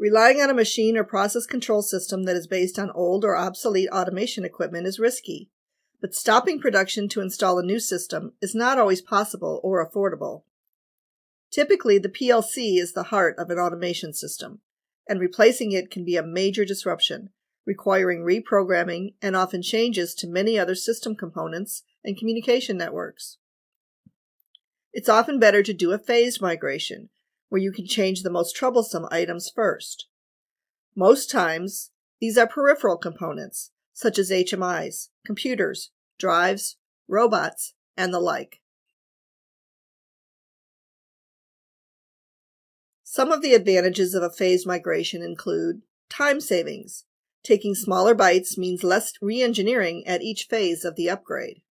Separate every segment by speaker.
Speaker 1: Relying on a machine or process control system that is based on old or obsolete automation equipment is risky, but stopping production to install a new system is not always possible or affordable. Typically, the PLC is the heart of an automation system, and replacing it can be a major disruption, requiring reprogramming and often changes to many other system components and communication networks. It's often better to do a phased migration, where you can change the most troublesome items first. Most times, these are peripheral components, such as HMIs, computers, drives, robots, and the like. Some of the advantages of a phased migration include time savings. Taking smaller bites means less re-engineering at each phase of the upgrade.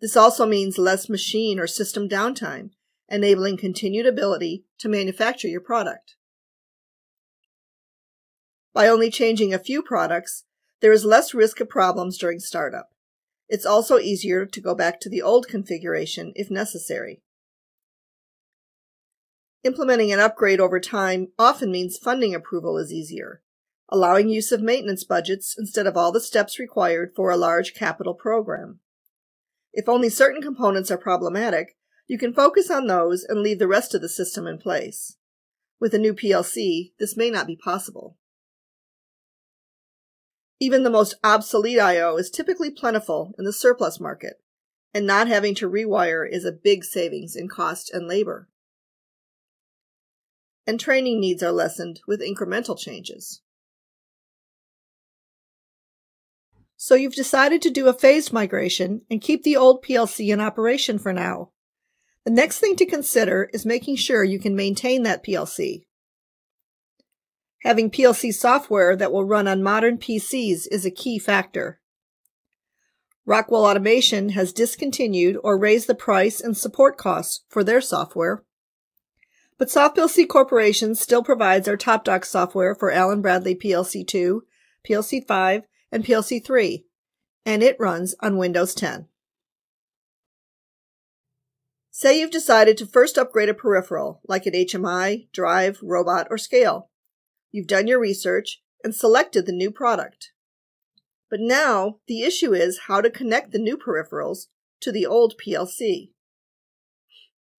Speaker 1: This also means less machine or system downtime enabling continued ability to manufacture your product. By only changing a few products, there is less risk of problems during startup. It's also easier to go back to the old configuration if necessary. Implementing an upgrade over time often means funding approval is easier, allowing use of maintenance budgets instead of all the steps required for a large capital program. If only certain components are problematic, you can focus on those and leave the rest of the system in place. With a new PLC, this may not be possible. Even the most obsolete I.O. is typically plentiful in the surplus market, and not having to rewire is a big savings in cost and labor. And training needs are lessened with incremental changes. So you've decided to do a phased migration and keep the old PLC in operation for now. The next thing to consider is making sure you can maintain that PLC. Having PLC software that will run on modern PCs is a key factor. Rockwell Automation has discontinued or raised the price and support costs for their software. But SoftPLC Corporation still provides our TopDoc software for Allen Bradley PLC2, PLC5, and PLC3, and it runs on Windows 10. Say you've decided to first upgrade a peripheral, like an HMI, drive, robot, or scale. You've done your research and selected the new product. But now the issue is how to connect the new peripherals to the old PLC.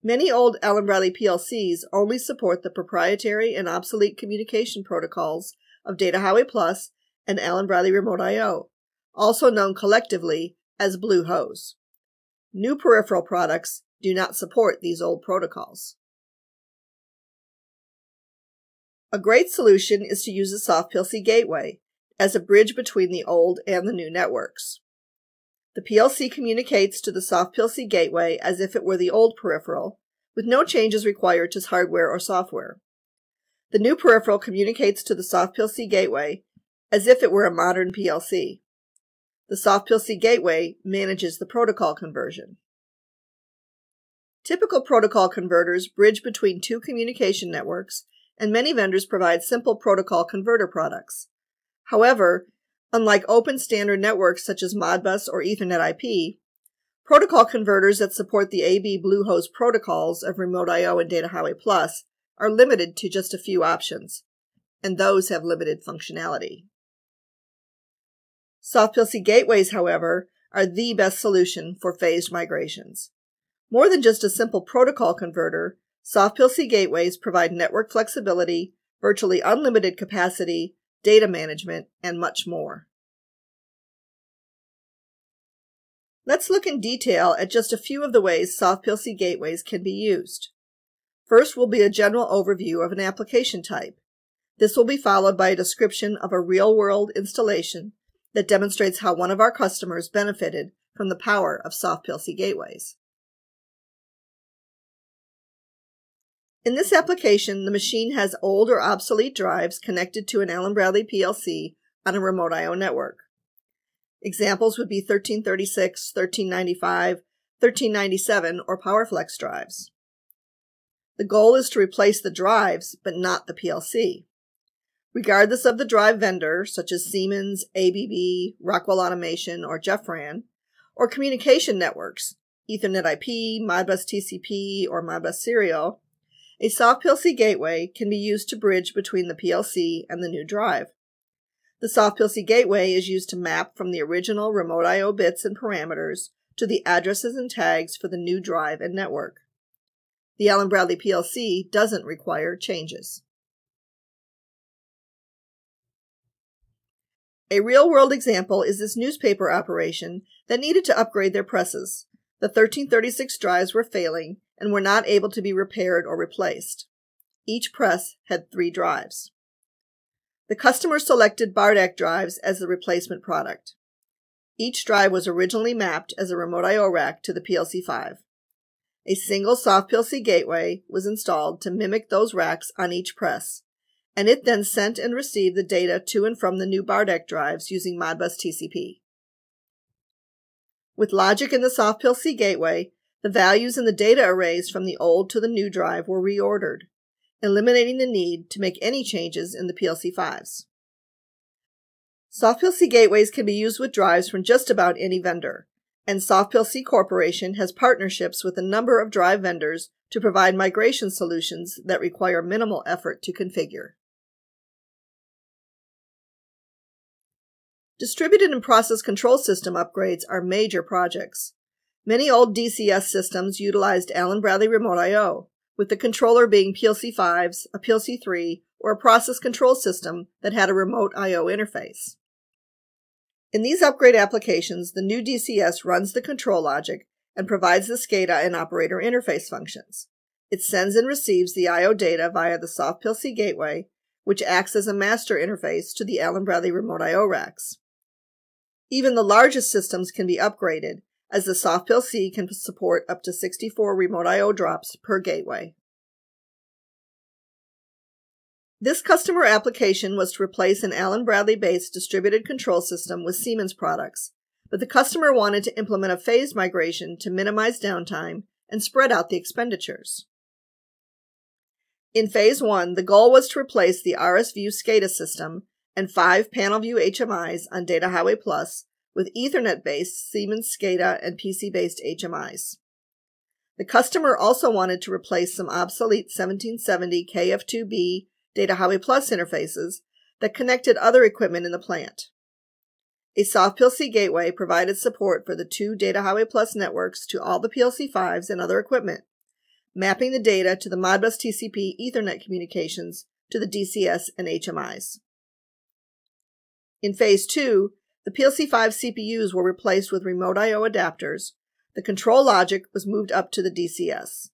Speaker 1: Many old Allen Bradley PLCs only support the proprietary and obsolete communication protocols of Data Highway Plus and Allen Bradley Remote I/O, also known collectively as Bluehose. New peripheral products do not support these old protocols. A great solution is to use a SoftPLC gateway as a bridge between the old and the new networks. The PLC communicates to the SoftPLC gateway as if it were the old peripheral, with no changes required to hardware or software. The new peripheral communicates to the SoftPLC gateway as if it were a modern PLC. The SoftPLC gateway manages the protocol conversion. Typical protocol converters bridge between two communication networks, and many vendors provide simple protocol converter products. However, unlike open standard networks such as Modbus or Ethernet IP, protocol converters that support the AB Bluehose protocols of Remote I/O and Data Highway Plus are limited to just a few options, and those have limited functionality. SoftPLC gateways, however, are the best solution for phased migrations. More than just a simple protocol converter, SoftPLC gateways provide network flexibility, virtually unlimited capacity, data management, and much more. Let's look in detail at just a few of the ways SoftPLC gateways can be used. First will be a general overview of an application type. This will be followed by a description of a real-world installation that demonstrates how one of our customers benefited from the power of SoftPLC gateways. In this application, the machine has old or obsolete drives connected to an Allen Bradley PLC on a remote I.O. network. Examples would be 1336, 1395, 1397, or PowerFlex drives. The goal is to replace the drives, but not the PLC. Regardless of the drive vendor, such as Siemens, ABB, Rockwell Automation, or Jeffran, or communication networks, Ethernet IP, Modbus TCP, or Modbus Serial, A soft PLC gateway can be used to bridge between the PLC and the new drive. The soft PLC gateway is used to map from the original remote I.O. bits and parameters to the addresses and tags for the new drive and network. The Allen Bradley PLC doesn't require changes. A real-world example is this newspaper operation that needed to upgrade their presses. The 1336 drives were failing and were not able to be repaired or replaced. Each press had three drives. The customer selected Bardach drives as the replacement product. Each drive was originally mapped as a remote I.O. rack to the PLC-5. A single soft PLC gateway was installed to mimic those racks on each press, and it then sent and received the data to and from the new Bardach drives using Modbus TCP. With logic in the soft PLC gateway, the values in the data arrays from the old to the new drive were reordered, eliminating the need to make any changes in the PLC5s. Soft PLC gateways can be used with drives from just about any vendor, and SoftPLC Corporation has partnerships with a number of drive vendors to provide migration solutions that require minimal effort to configure. Distributed and process control system upgrades are major projects. Many old DCS systems utilized Allen Bradley Remote I.O., with the controller being PLC5s, a PLC3, or a process control system that had a remote I.O. interface. In these upgrade applications, the new DCS runs the control logic and provides the SCADA and operator interface functions. It sends and receives the I.O. data via the soft PLC gateway, which acts as a master interface to the Allen Bradley remote I.O. racks. Even the largest systems can be upgraded, as the soft C can support up to 64 remote I.O. drops per gateway. This customer application was to replace an Allen Bradley based distributed control system with Siemens products, but the customer wanted to implement a phased migration to minimize downtime and spread out the expenditures. In phase one, the goal was to replace the RSView SCADA system and five PanelView HMIs on Data Highway Plus with Ethernet based Siemens SCADA and PC based HMIs. The customer also wanted to replace some obsolete 1770 KF2B Data Highway Plus interfaces that connected other equipment in the plant. A soft PLC gateway provided support for the two Data Highway Plus networks to all the PLC5s and other equipment, mapping the data to the Modbus TCP Ethernet communications to the DCS and HMIs. In Phase 2, the PLC5 CPUs were replaced with remote I.O. adapters. The control logic was moved up to the DCS.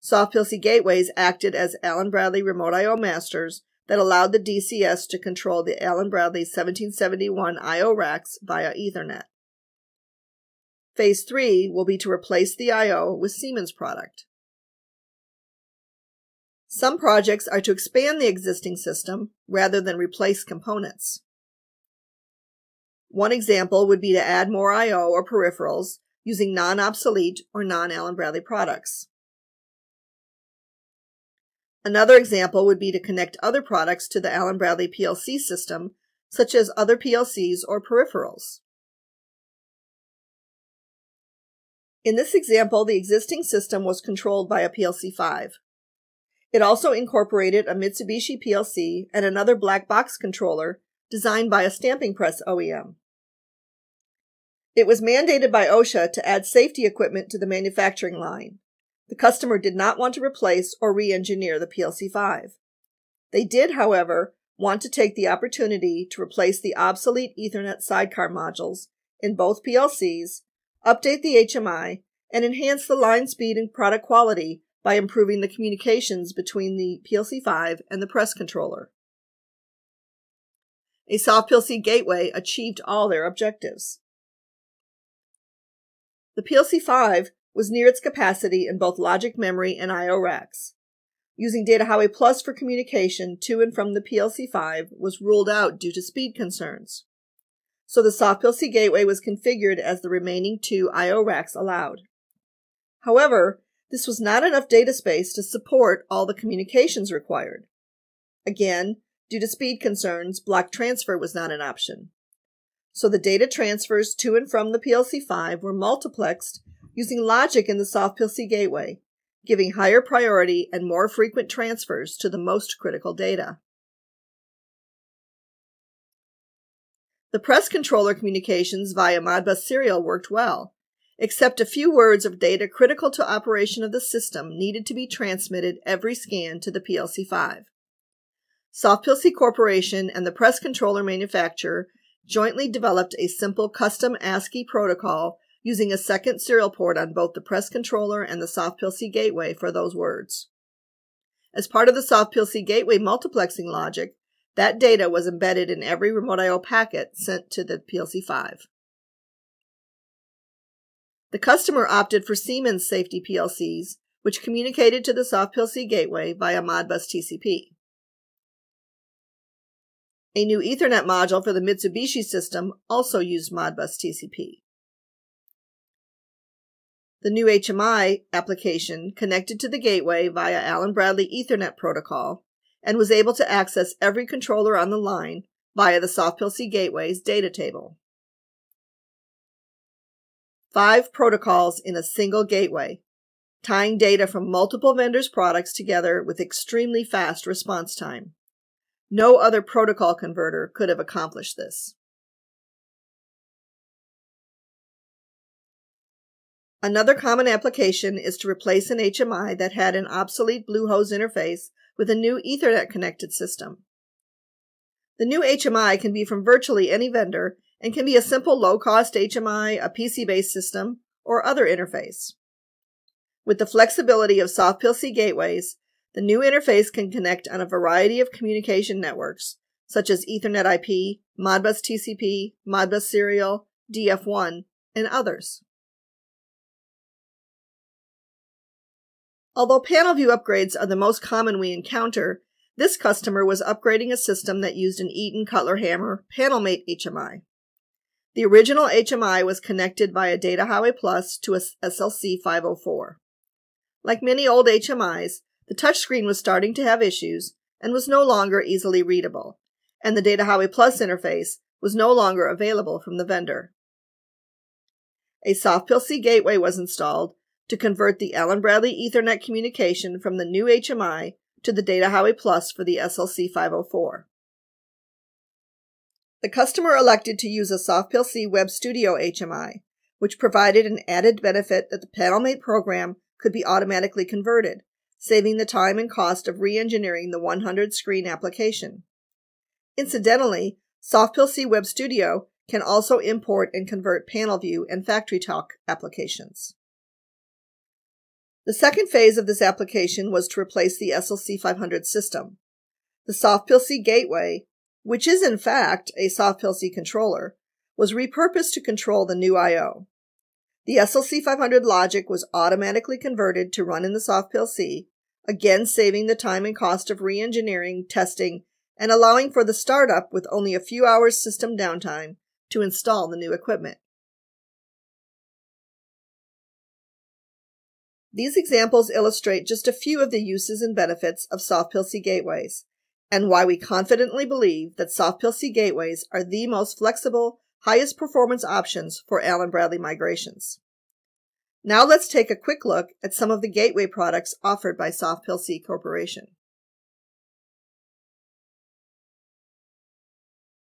Speaker 1: Soft PLC gateways acted as Allen Bradley remote I.O. masters that allowed the DCS to control the Allen Bradley 1771 I.O. racks via Ethernet. Phase 3 will be to replace the I.O. with Siemens product. Some projects are to expand the existing system rather than replace components. One example would be to add more I.O. or peripherals using non-obsolete or non-Allen Bradley products. Another example would be to connect other products to the Allen Bradley PLC system, such as other PLCs or peripherals. In this example, the existing system was controlled by a PLC-5. It also incorporated a Mitsubishi PLC and another black box controller designed by a stamping press OEM. It was mandated by OSHA to add safety equipment to the manufacturing line. The customer did not want to replace or re-engineer the PLC-5. They did, however, want to take the opportunity to replace the obsolete Ethernet sidecar modules in both PLCs, update the HMI, and enhance the line speed and product quality by improving the communications between the PLC-5 and the press controller. A soft PLC gateway achieved all their objectives. The PLC-5 was near its capacity in both logic memory and I.O. racks. Using Data Highway Plus for communication to and from the PLC5 was ruled out due to speed concerns. So the soft PLC gateway was configured as the remaining two I.O. racks allowed. However, this was not enough data space to support all the communications required. Again, due to speed concerns, block transfer was not an option. So the data transfers to and from the PLC5 were multiplexed using logic in the soft PLC gateway, giving higher priority and more frequent transfers to the most critical data. The press controller communications via Modbus serial worked well, except a few words of data critical to operation of the system needed to be transmitted every scan to the PLC5. SoftPLC Corporation and the press controller manufacturer jointly developed a simple custom ASCII protocol using a second serial port on both the press controller and the SoftPLC gateway for those words. As part of the SoftPLC gateway multiplexing logic, that data was embedded in every remote I.O. packet sent to the PLC5. The customer opted for Siemens safety PLCs, which communicated to the SoftPLC gateway via Modbus TCP. A new Ethernet module for the Mitsubishi system also used Modbus TCP. The new HMI application connected to the gateway via Allen Bradley Ethernet protocol and was able to access every controller on the line via the SoftPLC gateway's data table. Five protocols in a single gateway, tying data from multiple vendors' products together with extremely fast response time. No other protocol converter could have accomplished this. Another common application is to replace an HMI that had an obsolete Bluehose interface with a new Ethernet connected system. The new HMI can be from virtually any vendor and can be a simple low-cost HMI, a PC-based system, or other interface. With the flexibility of SoftPLC gateways, the new interface can connect on a variety of communication networks, such as Ethernet IP, Modbus TCP, Modbus Serial, DF1, and others. Although panel view upgrades are the most common we encounter, this customer was upgrading a system that used an Eaton Cutler Hammer PanelMate HMI. The original HMI was connected via Data Highway Plus to a SLC 504. Like many old HMIs, the touchscreen was starting to have issues and was no longer easily readable, and the Data Highway Plus interface was no longer available from the vendor. A SoftPLC gateway was installed to convert the Allen Bradley Ethernet communication from the new HMI to the Data Highway Plus for the SLC 504. The customer elected to use a SoftPLC Web Studio HMI, which provided an added benefit that the PanelMate program could be automatically converted, saving the time and cost of re-engineering the 100 screen application. Incidentally, SoftPLC Web Studio can also import and convert PanelView and FactoryTalk applications. The second phase of this application was to replace the SLC 500 system. The SoftPLC gateway, which is in fact a SoftPLC controller, was repurposed to control the new I.O. The SLC 500 logic was automatically converted to run in the SoftPLC, again saving the time and cost of re-engineering, testing, and allowing for the startup with only a few hours system downtime to install the new equipment. These examples illustrate just a few of the uses and benefits of SoftPLC gateways, and why we confidently believe that SoftPLC gateways are the most flexible, highest performance options for Allen Bradley migrations. Now let's take a quick look at some of the gateway products offered by SoftPLC Corporation.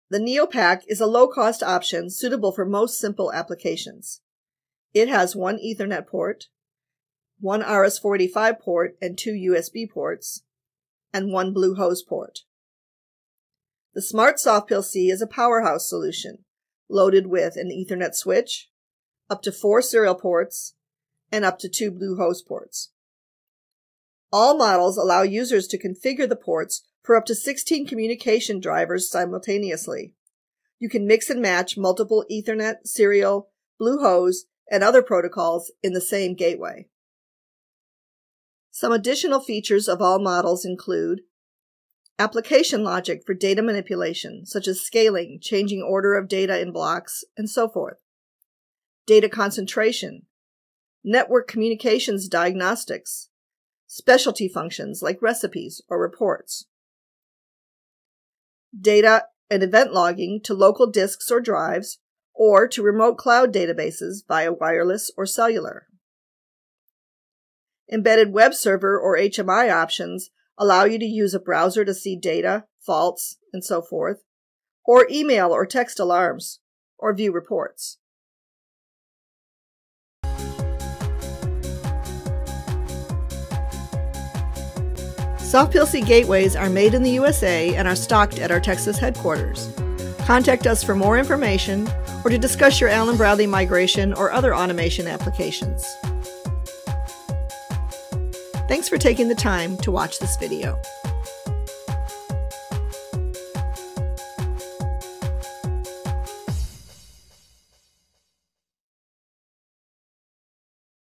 Speaker 1: The NeoPAC is a low-cost option suitable for most simple applications. It has one Ethernet port, one RS-485 port and two USB ports, and one Blue Hose port. The Smart Soft PLC is a powerhouse solution, loaded with an Ethernet switch, up to four serial ports, and up to two Bluehose ports. All models allow users to configure the ports for up to 16 communication drivers simultaneously. You can mix and match multiple Ethernet, serial, Bluehose, and other protocols in the same gateway. Some additional features of all models include application logic for data manipulation, such as scaling, changing order of data in blocks, and so forth. Data concentration, network communications diagnostics, specialty functions like recipes or reports, data and event logging to local disks or drives, or to remote cloud databases via wireless or cellular. Embedded web server or HMI options allow you to use a browser to see data, faults, and so forth, or email or text alarms, or view reports. SoftPLC gateways are made in the USA and are stocked at our Texas headquarters. Contact us for more information or to discuss your Allen Bradley migration or other automation applications. Thanks for taking the time to watch this video.